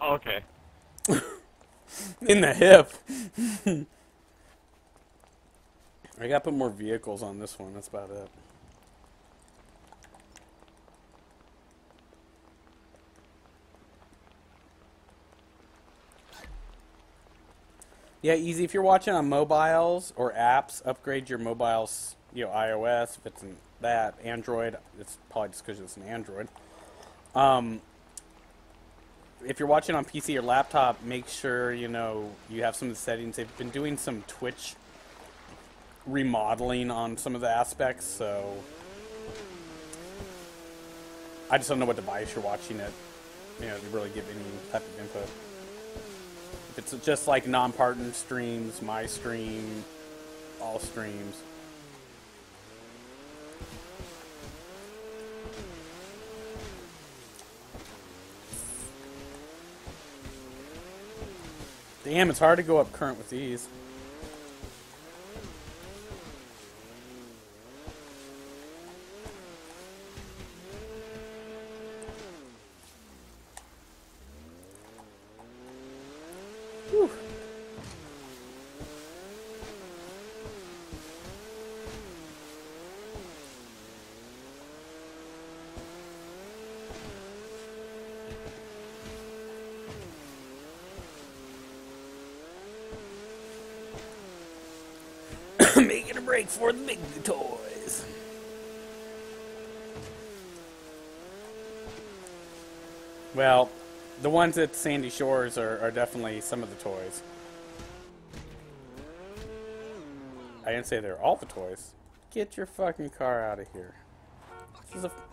Oh, okay. In the hip. I gotta put more vehicles on this one. That's about it. Yeah, easy. If you're watching on mobiles or apps, upgrade your mobiles, you know, iOS. If it's that, Android, it's probably just because it's an Android. Um, if you're watching on PC or laptop, make sure, you know, you have some of the settings. They've been doing some Twitch remodeling on some of the aspects, so I just don't know what device you're watching it, you know, to really give any type of input. If it's just like non-partner streams, my stream, all streams. Damn, it's hard to go up current with these. Break for the big toys. Well, the ones at Sandy Shores are, are definitely some of the toys. I didn't say they're all the toys. Get your fucking car out of here. This is a.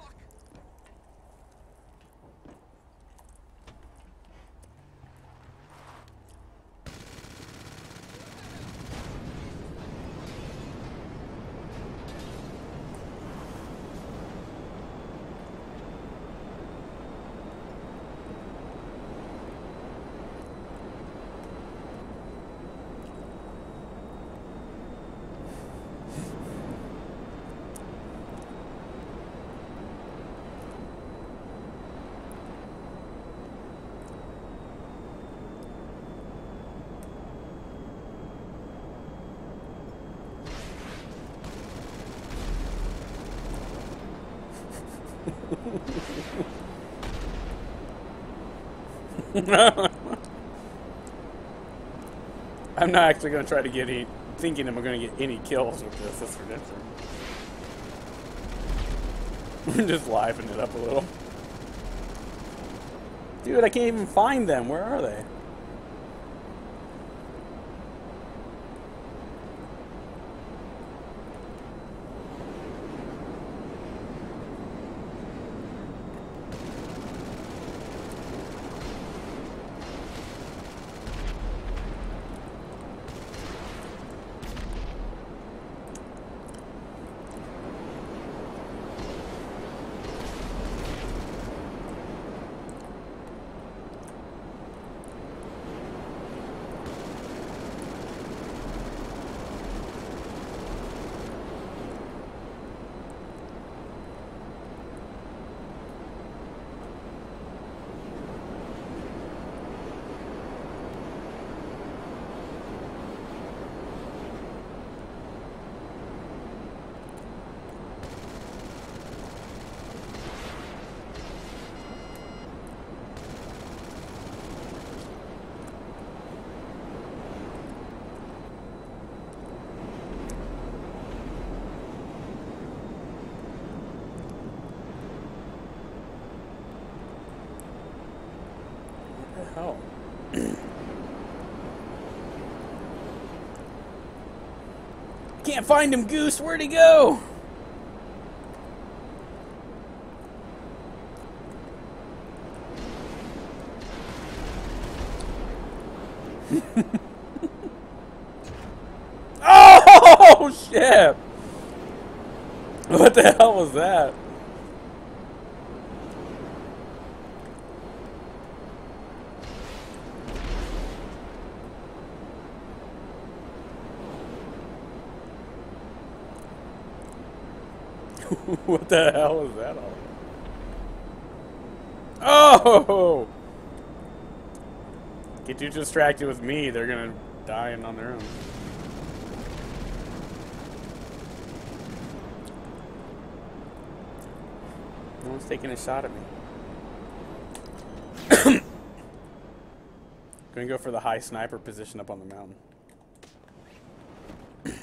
I'm not actually going to try to get any. Thinking I'm going to get any kills with this. That's ridiculous. I'm just liven it up a little. Dude, I can't even find them. Where are they? Hell? Can't find him, Goose. Where'd he go? oh shit! What the hell was that? what the hell is that all? Oh! Get too distracted with me, they're gonna die and on their own. No one's taking a shot at me. Gonna go for the high sniper position up on the mountain.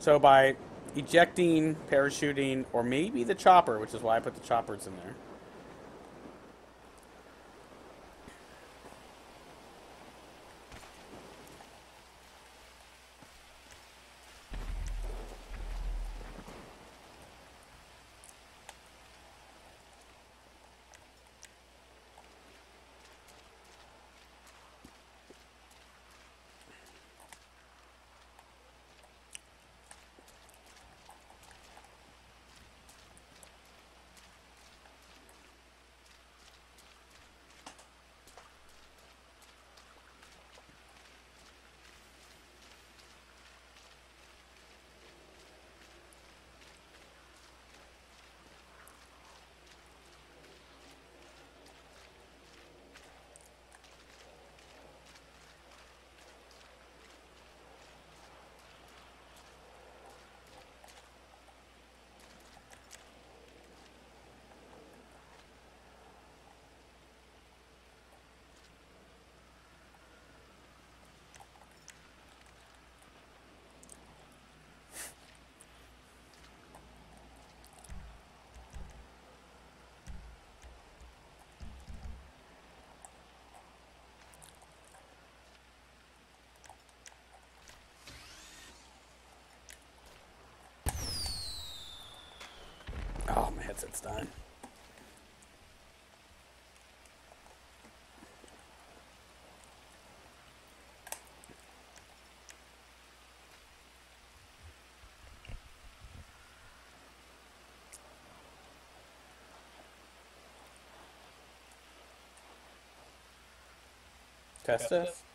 so by ejecting, parachuting, or maybe the chopper, which is why I put the choppers in there. My headset's dying. Test this.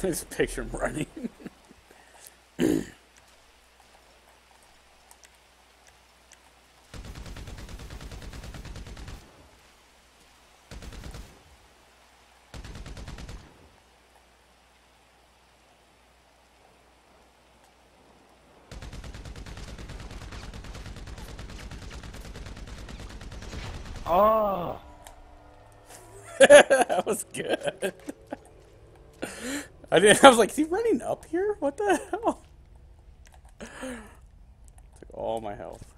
Just picture him running. Oh, that was good. I didn't. I was like, is he running up here? What the hell? Took oh, all my health.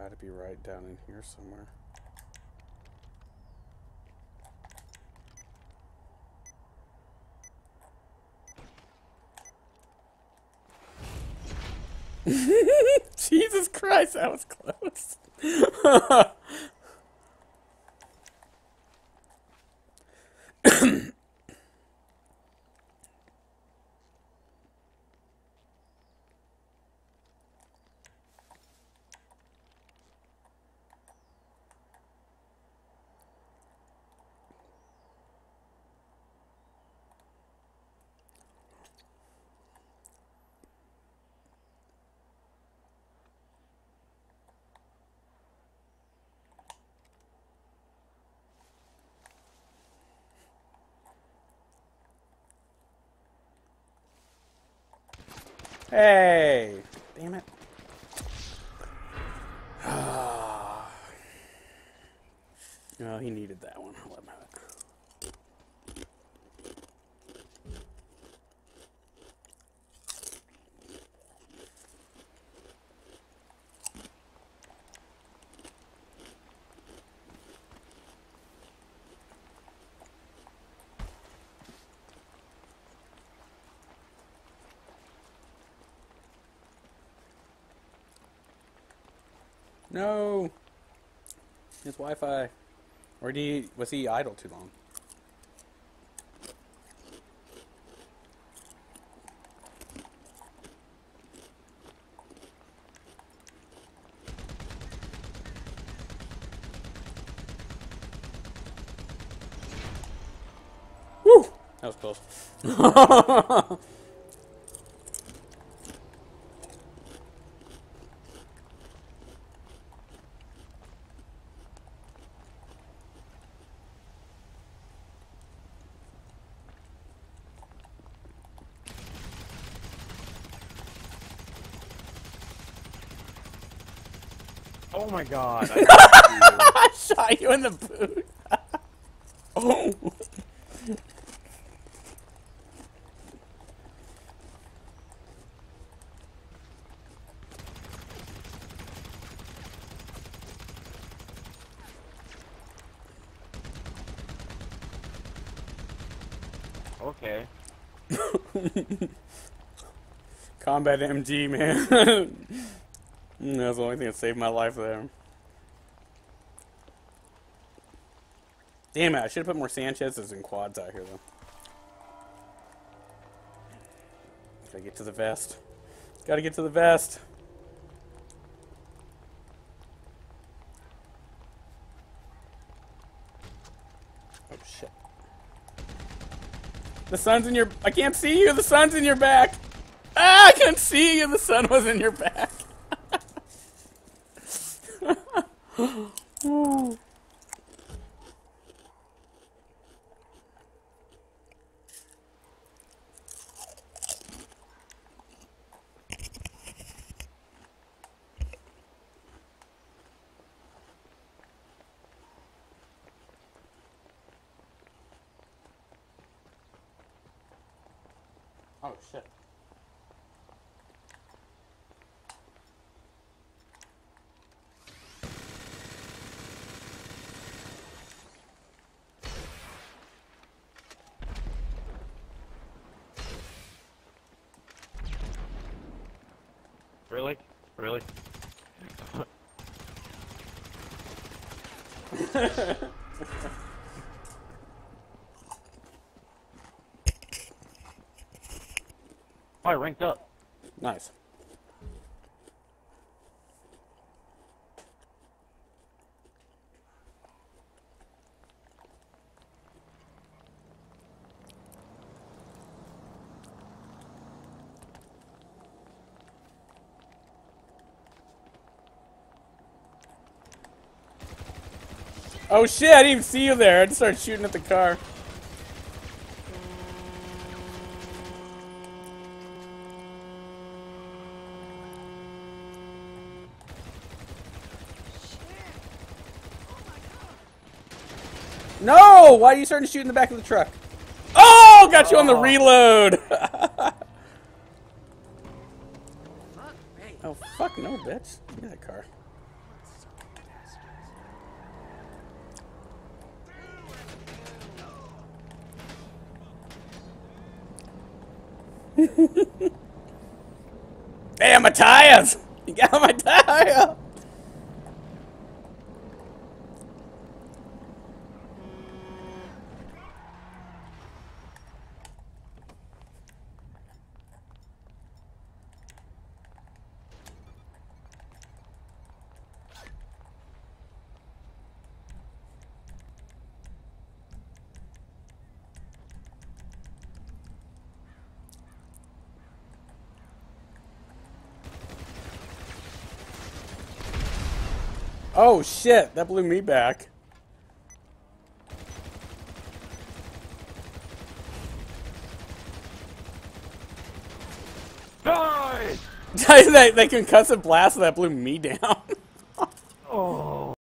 It's got to be right down in here somewhere. Jesus Christ, that was close. hey, damn it. Oh, he needed that one. No. His Wi-Fi. Or did he, was he idle too long? Woo! That was close. Oh my god. I I shot you in the boot. oh. okay. Combat MG, man. Mm, That was the only thing that saved my life there. Damn it, I should have put more Sanchez's and quads out here, though. Gotta get to the vest. Gotta get to the vest. Oh, shit. The sun's in your... I can't see you! The sun's in your back! Ah, I can't see you! The sun was in your back! Oh, shit. Really? Really? Oh, I ranked up. Nice. Oh shit, I didn't even see you there. I just started shooting at the car. No! Why are you starting to shoot in the back of the truck? Oh! Got you on the Oh. reload! oh, fuck no, bitch. Give me that car. Damn, my tires! You got my tire! Oh shit, that blew me back. Die! they, they concussive blast that blew me down.